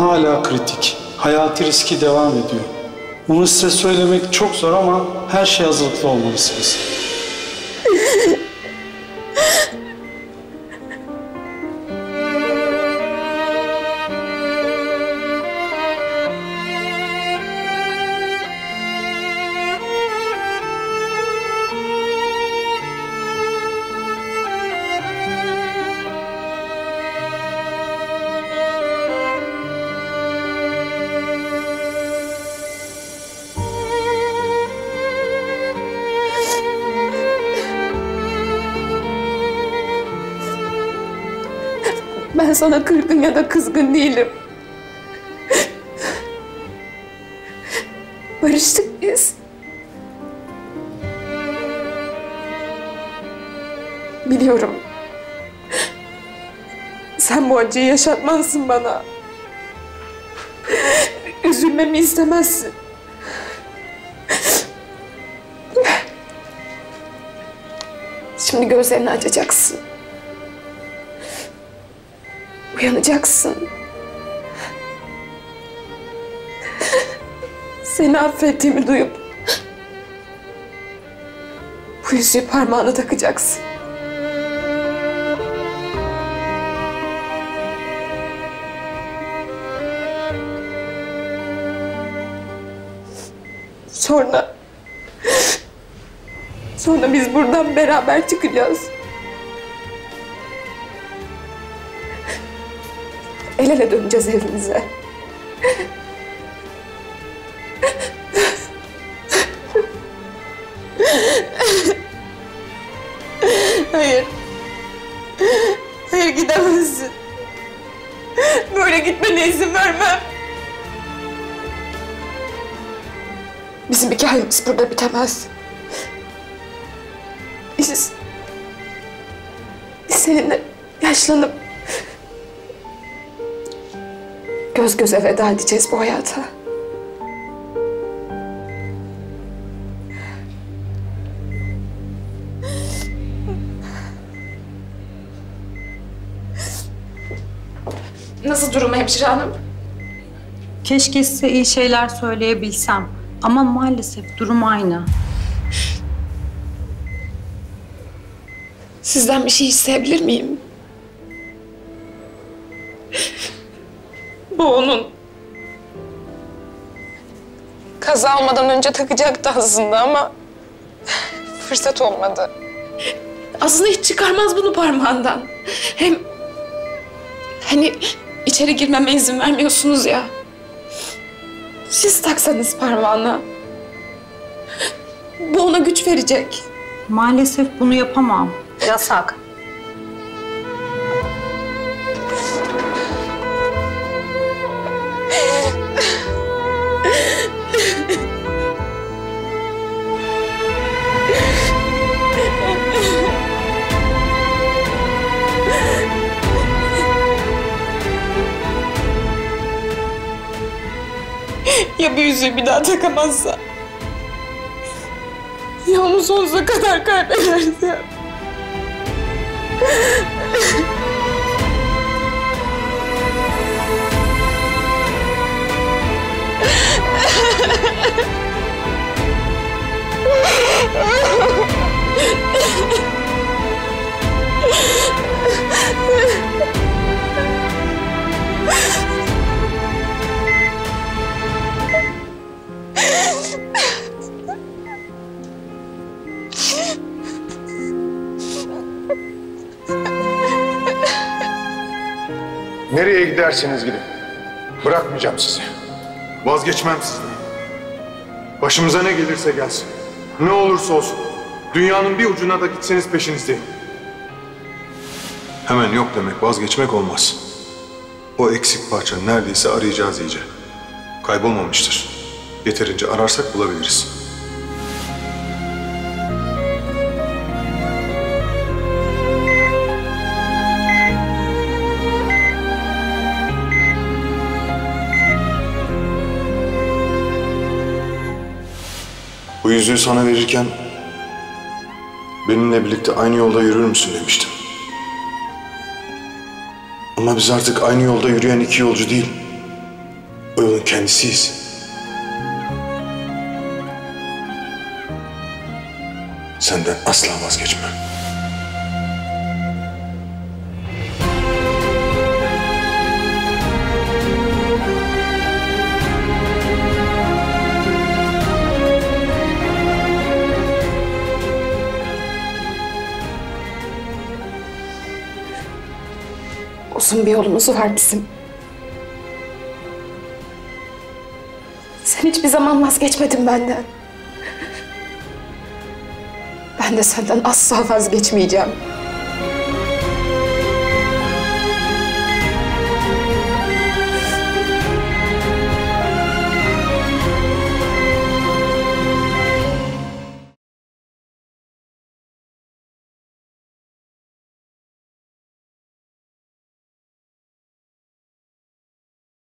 hala kritik. Hayati riski devam ediyor. Bunu size söylemek çok zor ama her şey hazırlıklı olmalısınız. Ben sana kırgın ya da kızgın değilim. Barıştık biz. Biliyorum. Sen bu acıyı yaşatmazsın bana. Üzülmemi istemezsin. Şimdi gözlerini açacaksın. Uyanacaksın. Seni affettiğimi duyup bu yüzüğü parmağına takacaksın. Sonra sonra biz buradan beraber çıkacağız. El ele döneceğiz evimize. Hayır. Hayır gidemezsin. Böyle gitmene izin vermem. Bizim hikayemiz burada bitemez. Biz... Biz seninle yaşlanıp göz göze veda edeceğiz bu hayata. Nasıl durum hemşire hanım? Keşke size iyi şeyler söyleyebilsem. Ama maalesef durum aynı. Sizden bir şey isteyebilir miyim? Bu onun. Kaza olmadan önce takacaktı aslında ama fırsat olmadı. Aslında hiç çıkarmaz bunu parmağından. Hem hani içeri girmeme izin vermiyorsunuz ya. Siz taksanız parmağına. Bu ona güç verecek. Maalesef bunu yapamam. Yasak. Ya bu yüzüğü bir daha takamazsa? Ya onu sonsuza kadar kaybederse? Nereye giderseniz gidin. Bırakmayacağım sizi. Vazgeçmem sizden. Başımıza ne gelirse gelsin. Ne olursa olsun. Dünyanın bir ucuna da gitseniz peşinizdeyim. Hemen yok demek, vazgeçmek olmaz. O eksik parça neredeyse arayacağız iyice. Kaybolmamıştır. Yeterince ararsak bulabiliriz. Bu yüzüğü sana verirken benimle birlikte aynı yolda yürür müsün demiştim. Ama biz artık aynı yolda yürüyen iki yolcu değil, yolun kendisiyiz. Senden asla vazgeçmem. Uzun bir yolumuz var bizim. Sen hiçbir zaman vazgeçmedin benden. Ben de senden asla vazgeçmeyeceğim.